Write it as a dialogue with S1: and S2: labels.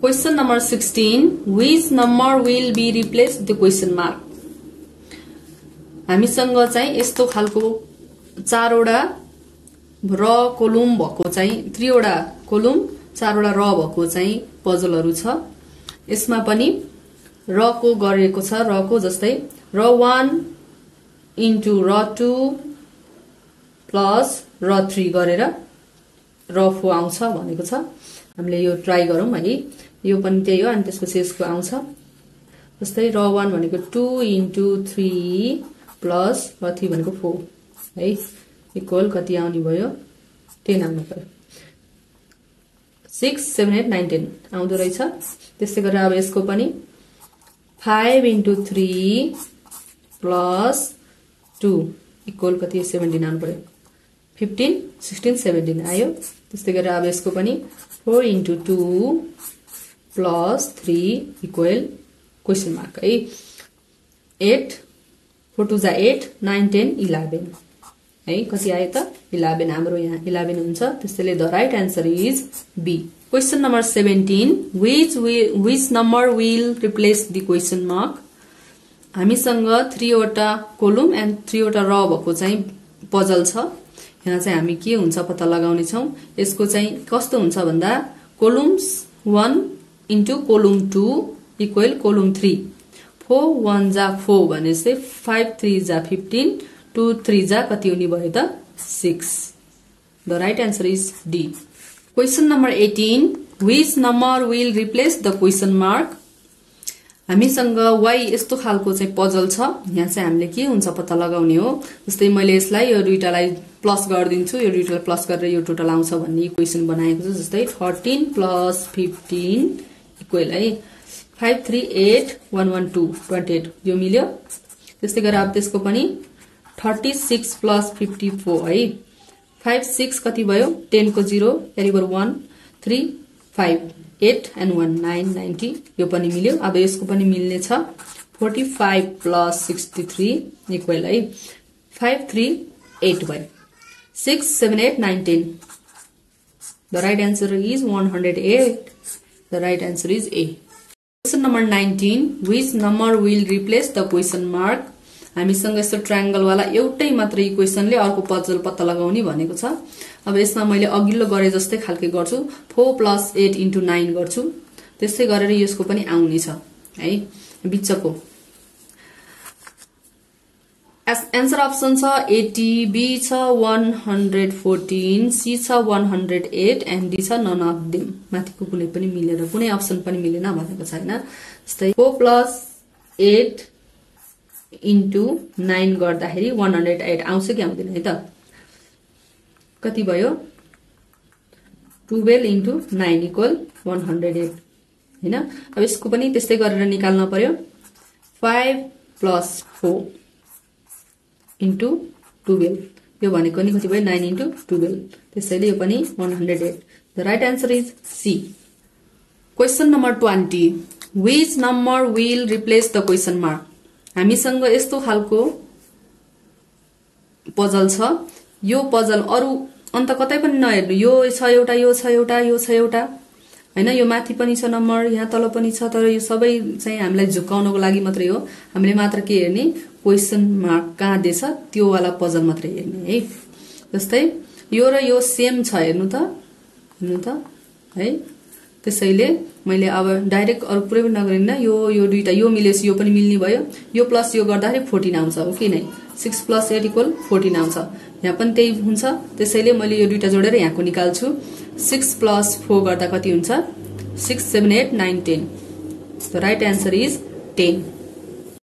S1: Question number 16. Which number will be replaced the question mark? हामीसँग चाहिँ यस्तो खालको चारवटा र कोलुम भएको चाहिँ त्रिवटा कोलुम चारवटा र भएको चाहिँ पजलहरू छ यसमा पनि रको गरेको छ रको जस्तै र वान इन्टु र टू प्लस र थ्री गरेर र फोर आउँछ भनेको छ हामीले यो ट्राई गरौँ है यो पनि त्यही हो अनि त्यसपछि यसको आउँछ। जस्तै र वान भनेको टू इन्टु थ्री प्लस र थ्री भनेको फोर है? इक्वल कति आउने भयो? टेन आउनु पर्यो six seven eight nine ten आउँदो रहेछ। त्यस्तै गरेर अब यसको पनि five into three plus two equal कति? सेभेन्टिन आउनु पर्यो फिफ्टिन सिक्सटिन सेभेन्टिन आयो। त्यस्तै गरेर अब यसको पनि four into two plus three equal question mark है। एट फोर टू जा एट नाइन टेन इलेभेन है। कति आयो त? इलेभेन हाम्रो यहाँ इलेभेन हुन्छ। त्यसैले the right answer is B question number seventeen which which number will replace the question mark हामीसँग थ्रीवटा कोलुम एन्ड थ्रीवटा र भएको चाहिँ पजल छ। यहाँ चाहिँ हामी के हुन्छ पत्ता लगाउने छौँ यसको चाहिँ कस्तो हुन्छ भन्दा columns one into column two equal column three four one जा फोर भने चाहिँ फाइभ थ्री जा फिफ्टिन टू थ्री जा कति हुने भयो त six the right answer is D question number eighteen which number will replace the question mark हामीसँग वाइ यस्तो खालको चाहिँ पजल छ। यहाँ चाहिँ हामीले के हुन्छ पत्ता लगाउने हो? जस्तै मैले यसलाई यो दुइटालाई प्लस गरिदिन्छु। यो दुइटालाई प्लस गरेर यो टोटल आउँछ भन्ने इक्वेसन बनाएको छु। जस्तै थर्टिन प्लस फिफ्टिन इक्वेल है। Five three eight one one two twenty eight यो मिल्यो। त्यस्तै गरेर अब त्यसको पनि thirty six plus fifty four है। फाइभ सिक्स कति भयो? टेनको zero क्यारिबर one three five eight and one nine ninety यो पनि मिल्यो। अब यसको पनि मिल्ने छ। Forty five plus sixty three equal है। फाइभ थ्री एट भयो six seven eight nine ten the right answer is one hundred eight the right answer is A question number nineteen which number will replace the question mark हामीसँग यस्तो ट्रायङ्गलवाला एउटै मात्र इक्वेसनले अर्को puzzle पत्ता लगाउने भनेको छ। अब यसमा मैले अघिल्लो गरे जस्तै खालके गर्छु। Four plus eight into nine गर्छु। त्यस्तै गरेर यसको पनि आउने छ है? बिचको। एन्सर अप्सन छ एटी बी छ वान हन्ड्रेड फोर्टिन सी छ one hundred eight and D छ नन अफ देम माथिको कुनै पनि मिलेर कुनै अप्सन पनि मिलेन भनेको छ होइन जस्तै four plus eight into nine गर्दाखेरि वान हन्ड्रेड एट आउँछ कि आउँदैन है त? कति भयो? Twelve into nine equal one hundred eight होइन? अब यसको पनि त्यस्तै गरेर निकाल्न पर्यो। Five plus four into twelve. यो भनेको नि कति भयो? Nine into twelve. त्यसैले यो पनि one hundred eight the right answer is C question number twenty which number will replace the question mark हामीसँग यस्तो खालको पजल छ। यो पजल अरू अन्त कतै पनि नहेर्नु। यो छ एउटा यो छ एउटा यो छ एउटा। होइन यो माथि पनि छ नम्बर यहाँ तल पनि छ तर यो सबै चाहिँ हामीलाई झुकाउनको लागि मात्रै हो। हामीले मात्र के हेर्ने? क्वेसन मार्क कहाँ दिएछ त्यो वाला पजल मात्रै हेर्ने है? जस्तै यो र यो सेम छ हेर्नु त। हेर्नु त है? त्यसैले मैले अब डाइरेक्ट अरू पुरै पनि नगरिन्न यो यो दुइटा यो मिलेपछि यो पनि मिल्ने भयो। यो प्लस यो गर्दाखेरि फोर्टिन आउँछ हो कि नै? Six plus eight equal fourteen आउँछ। यहाँ पनि त्यही हुन्छ। त्यसैले मैले यो दुइटा जोडेर यहाँको निकाल्छु। सिक्स प्लस फोर गर्दा कति हुन्छ? Six seven eight nine ten the right answer is ten